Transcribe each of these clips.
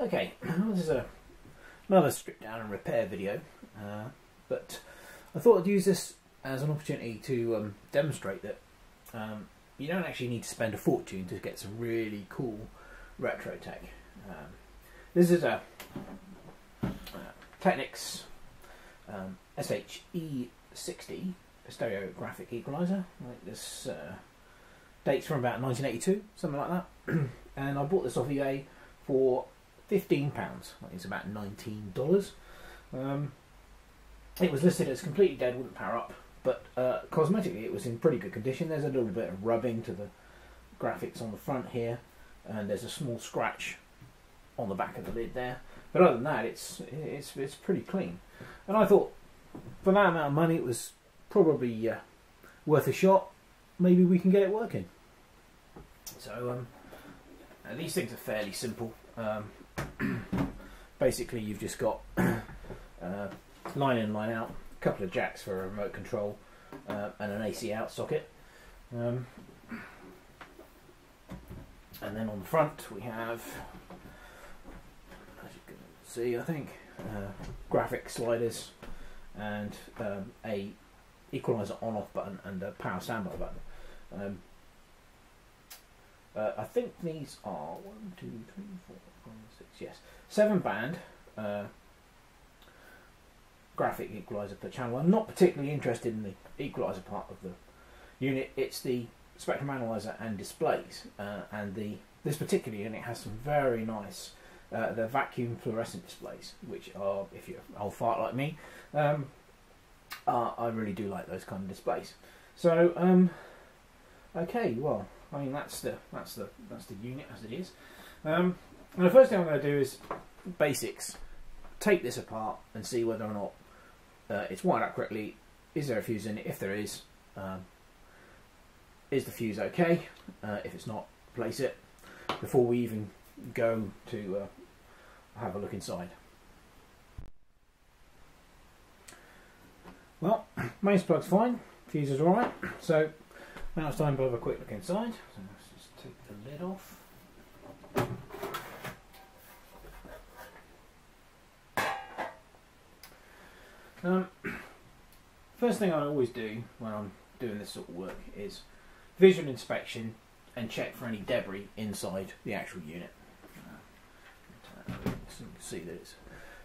Okay, this is a, another strip down and repair video, uh, but I thought I'd use this as an opportunity to um, demonstrate that um, you don't actually need to spend a fortune to get some really cool retro tech. Um, this is a uh, Technics um, SH-E60 stereographic equalizer. Like this uh, dates from about 1982, something like that. and I bought this off eBay for fifteen pounds. It's about nineteen dollars. Um, it was listed as completely dead, wouldn't power up, but uh, cosmetically it was in pretty good condition. There's a little bit of rubbing to the graphics on the front here, and there's a small scratch on the back of the lid there. But other than that, it's it's it's pretty clean. And I thought for that amount of money, it was probably uh, worth a shot. Maybe we can get it working. So um, these things are fairly simple. Um, basically you've just got uh, line in, line out, a couple of jacks for a remote control, uh, and an AC out socket. Um, and then on the front we have, as you can see, I think, uh, graphic sliders and um, a equalizer on-off button and a power standby button. Um, uh, I think these are one, two, three, four, six, yes, seven band uh, graphic equalizer per channel. I'm not particularly interested in the equalizer part of the unit. It's the spectrum analyzer and displays, uh, and the this particular unit has some very nice. Uh, the vacuum fluorescent displays, which are, if you're an old fart like me, um, I really do like those kind of displays. So, um, okay, well, I mean that's the that's the that's the unit as it is. Um, and the first thing I'm going to do is basics. Take this apart and see whether or not uh, it's wired up correctly. Is there a fuse in it? If there is, um, is the fuse okay? Uh, if it's not, place it before we even go to uh, have a look inside. Well, mains plug's fine, fuse is alright, so now it's time to have a quick look inside. So let's just take the lid off. Um, first thing I always do when I'm doing this sort of work is visual inspection and check for any debris inside the actual unit. Uh, so you can see that it's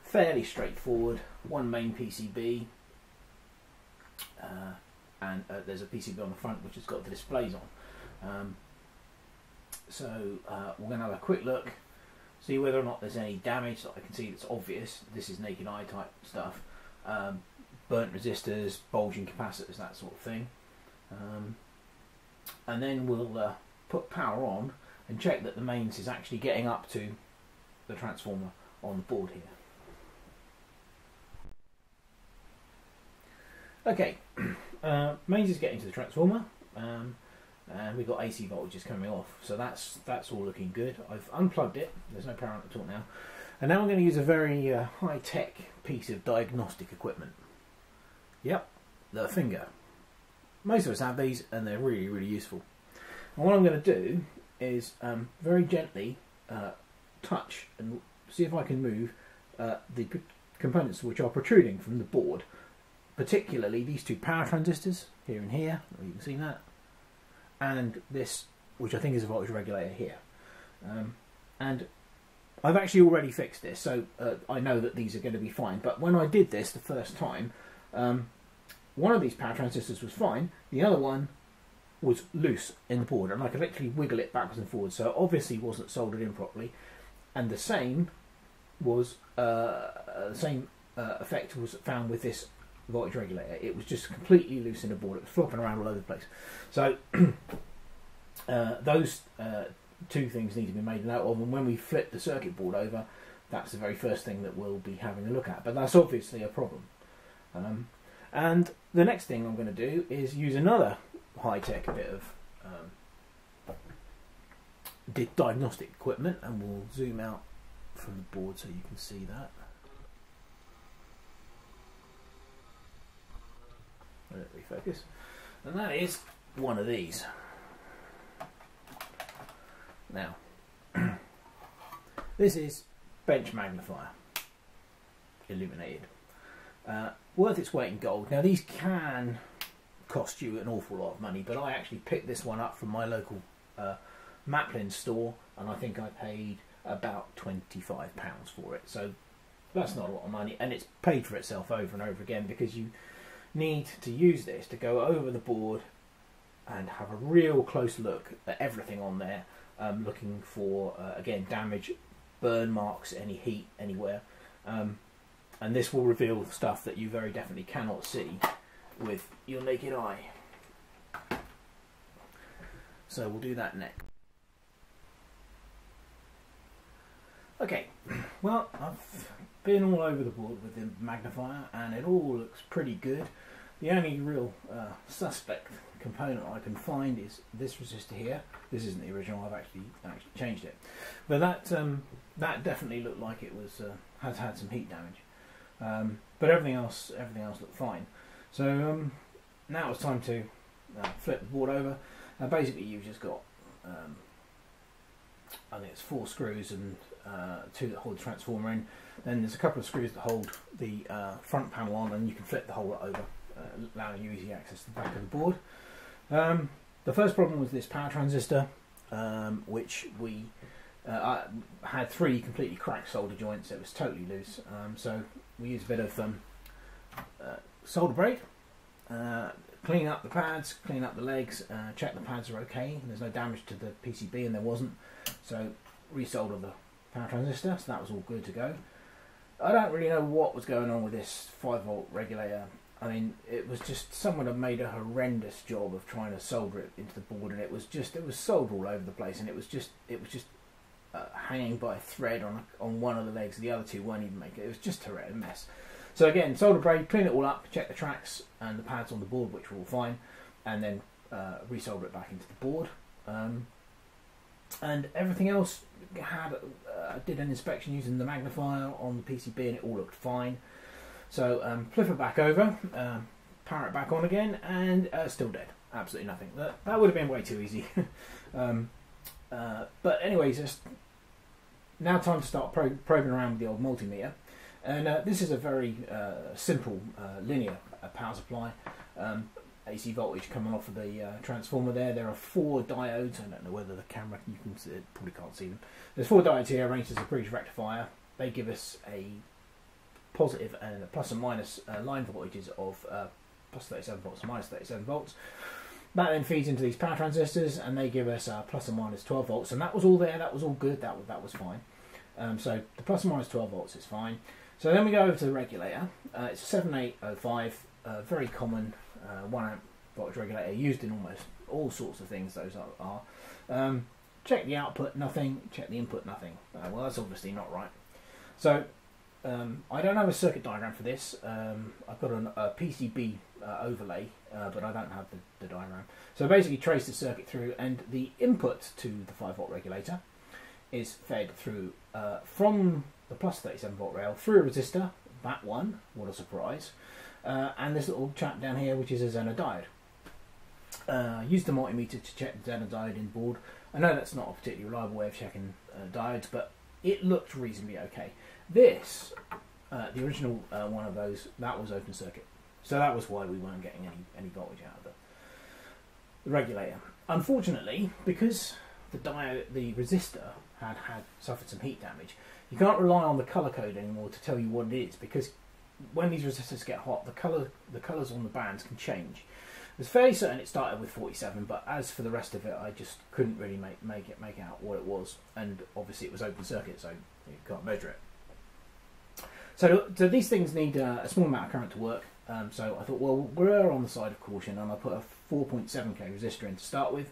fairly straightforward. One main PCB, uh, and uh, there's a PCB on the front which has got the displays on. Um, so uh, we're going to have a quick look, see whether or not there's any damage that I can see that's obvious. This is naked eye type stuff. Um, burnt resistors, bulging capacitors, that sort of thing. Um, and then we'll uh, put power on and check that the mains is actually getting up to the transformer on the board here. Okay, uh, mains is getting to the transformer, um, and we've got AC voltages coming off, so that's that's all looking good. I've unplugged it. There's no power on it at all now, and now I'm going to use a very uh, high-tech piece of diagnostic equipment. Yep, the finger. Most of us have these, and they're really really useful. And what I'm going to do is um, very gently uh, touch and see if I can move uh, the components which are protruding from the board particularly these two power transistors here and here, you can see that, and this, which I think is a voltage regulator here. Um, and I've actually already fixed this, so uh, I know that these are going to be fine. But when I did this the first time, um, one of these power transistors was fine, the other one was loose in the board, and I could literally wiggle it backwards and forwards, so obviously wasn't soldered in properly. And the same was uh, the same uh, effect was found with this voltage regulator. It was just completely loose in the board. It was flopping around all over the place. So uh, those uh, two things need to be made note of. And when we flip the circuit board over, that's the very first thing that we'll be having a look at. But that's obviously a problem. Um, and the next thing I'm going to do is use another high-tech bit of um, diagnostic equipment, and we'll zoom out from the board so you can see that. refocus, and that is one of these. Now, this is bench magnifier, illuminated. Uh, worth its weight in gold. Now these can cost you an awful lot of money, but I actually picked this one up from my local uh, Maplin store, and I think I paid about £25 for it. So that's not a lot of money, and it's paid for itself over and over again because you need to use this to go over the board and have a real close look at everything on there, um, looking for, uh, again, damage, burn marks, any heat anywhere. Um, and this will reveal stuff that you very definitely cannot see with your naked eye. So we'll do that next. Okay, well, I've been all over the board with the magnifier and it all looks pretty good. The only real uh, suspect component I can find is this resistor here. This isn't the original, I've actually actually changed it. But that um, that definitely looked like it was uh, has had some heat damage. Um, but everything else everything else looked fine. So um, now it's time to uh, flip the board over. Now basically you've just got um, I think it's four screws and uh, two that hold the transformer in. Then there's a couple of screws that hold the uh, front panel on, and you can flip the whole lot over, uh, allowing you easy access to the back of the board. Um, the first problem was this power transistor, um, which we uh, had three completely cracked solder joints. It was totally loose, um, so we used a bit of um, uh, solder braid, uh, clean up the pads, clean up the legs, uh, check the pads are okay. There's no damage to the PCB, and there wasn't. So resoldered the power transistor, so that was all good to go. I don't really know what was going on with this 5 volt regulator. I mean, it was just someone had made a horrendous job of trying to solder it into the board, and it was just it was soldered all over the place, and it was just it was just uh, hanging by a thread on on one of the legs. The other two weren't even making it. It was just a mess. So again, solder braid, clean it all up, check the tracks and the pads on the board, which were all fine, and then uh, resolder it back into the board. Um, and everything else had uh, did an inspection using the magnifier on the PCB and it all looked fine. So um, flip it back over, um, power it back on again, and uh, still dead. Absolutely nothing. That, that would have been way too easy. um, uh, but anyways, just now time to start pro- probing around with the old multimeter. And uh, this is a very uh, simple uh, linear power supply. Um, AC voltage coming off of the uh, transformer there. There are four diodes. I don't know whether the camera you can see, probably can't see them. There's four diodes here arranged as a bridge rectifier. They give us a positive and a plus and minus uh, line voltages of uh, plus 37 volts and minus 37 volts. That then feeds into these power transistors, and they give us uh, plus and minus 12 volts. And that was all there. That was all good. That was, that was fine. Um, so the plus and minus 12 volts is fine. So then we go over to the regulator. Uh, it's a 7805, uh, very common uh, one amp voltage regulator used in almost all sorts of things. Those are. are. Um, check the output, nothing. Check the input, nothing. Uh, well, that's obviously not right. So um, I don't have a circuit diagram for this. Um, I've got an, a PCB uh, overlay, uh, but I don't have the, the, diagram. So basically, trace the circuit through, and the input to the 5 volt regulator is fed through uh, from the plus 37 volt rail through a resistor. That one, what a surprise! uh, and this little chap down here which is a Zener diode. Uh, used the multimeter to check the Zener diode in board. I know that's not a particularly reliable way of checking uh, diodes, but it looked reasonably okay. This, uh, the original uh, one of those, that was open circuit, so that was why we weren't getting any any voltage out of the, the regulator. Unfortunately, because the diode, the resistor had had suffered some heat damage, you can't rely on the color code anymore to tell you what it is because when these resistors get hot, the color the colors on the bands can change. It's fairly certain it started with 47, but as for the rest of it, I just couldn't really make make it make out what it was, and obviously it was open circuit, so you can't measure it. So, so these things need uh, a small amount of current to work. Um, so I thought, well, we're on the side of caution, and I put a 4.7k resistor in to start with.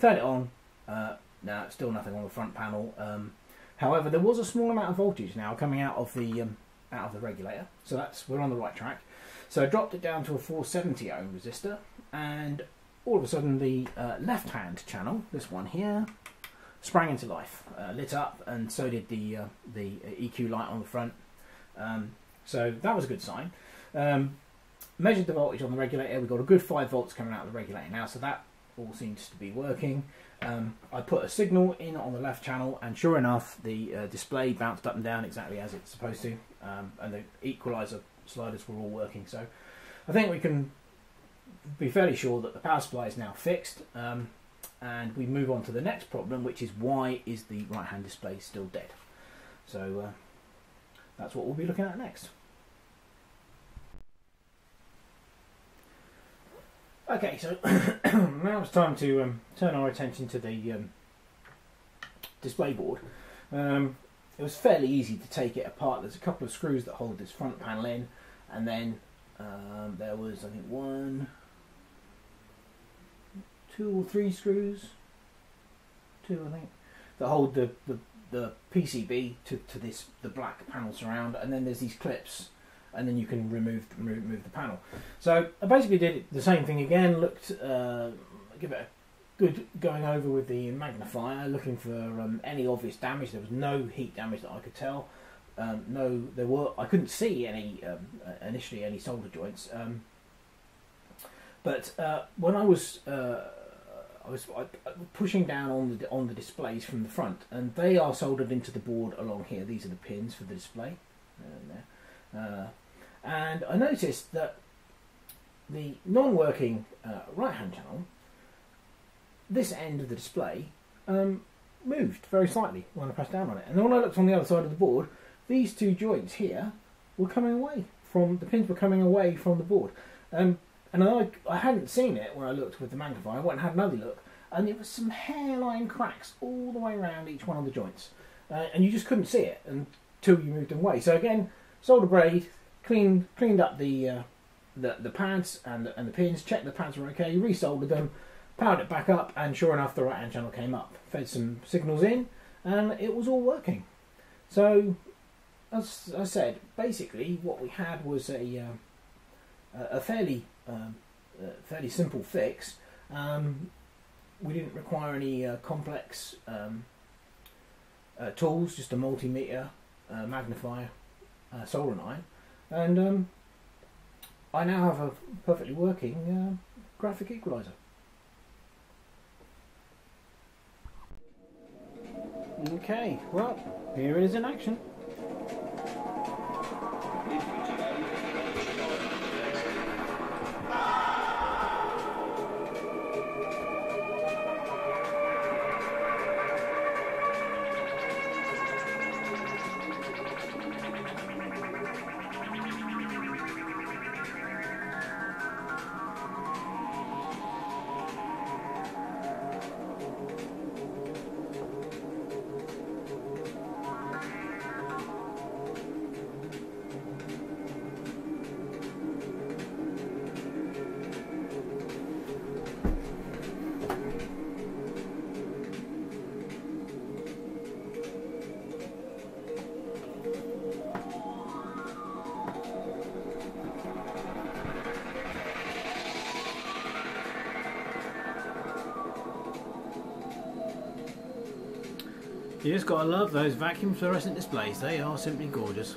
Turn it on. Uh, now, still nothing on the front panel. Um, however, there was a small amount of voltage now coming out of the um, out of the regulator. So that's we're on the right track. So I dropped it down to a 470 ohm resistor, and all of a sudden the uh, left-hand channel, this one here, sprang into life, uh, lit up, and so did the uh, the EQ light on the front. Um, so that was a good sign. Um, measured the voltage on the regulator. We got a good five volts coming out of the regulator now, so that all seems to be working. um, I put a signal in on the left channel, and sure enough, the uh, display bounced up and down exactly as it's supposed to, um, and the equalizer sliders were all working. So I think we can be fairly sure that the power supply is now fixed, um, and we move on to the next problem, which is why is the right-hand display still dead? So uh, that's what we'll be looking at next. Okay, so now it's time to um, turn our attention to the um, display board. Um, it was fairly easy to take it apart. There's a couple of screws that hold this front panel in, and then um, there was, I think, one, two or three screws, two, I think, that hold the, the, the PCB to, to this the black panel surround, and then there's these clips and then you can remove remove the panel. So I basically did the same thing again. Looked, uh, give it a good going over with the magnifier, looking for um, any obvious damage. There was no heat damage that I could tell. Um, no, there were. I couldn't see any um, uh, initially any solder joints. Um, but uh, when I was uh, I was pushing down on the on the displays from the front, and they are soldered into the board along here. These are the pins for the display. Uh, and I noticed that the non-working uh, right-hand channel, this end of the display, um, moved very slightly when I pressed down on it. And then when I looked on the other side of the board, these two joints here were coming away from the pins were coming away from the board. Um, and I, I hadn't seen it when I looked with the magnifier. I went and had another look, and there was some hairline cracks all the way around each one of the joints, uh, and you just couldn't see it until you moved them away. So again, solder braid, cleaned cleaned up the uh, the the pads and the, and the pins, checked the pads were okay, resoldered them, powered it back up, and sure enough, the right hand channel came up. Fed some signals in, and it was all working. So, as I said, basically what we had was a uh, a fairly um, fairly simple fix. Um, we didn't require any uh, complex um, uh, tools, just a multimeter, uh, magnifier, uh, solenoid, and um, I now have a perfectly working uh, graphic equalizer. Okay, well, here it is in action. You just gotta love those vacuum fluorescent displays, they are simply gorgeous.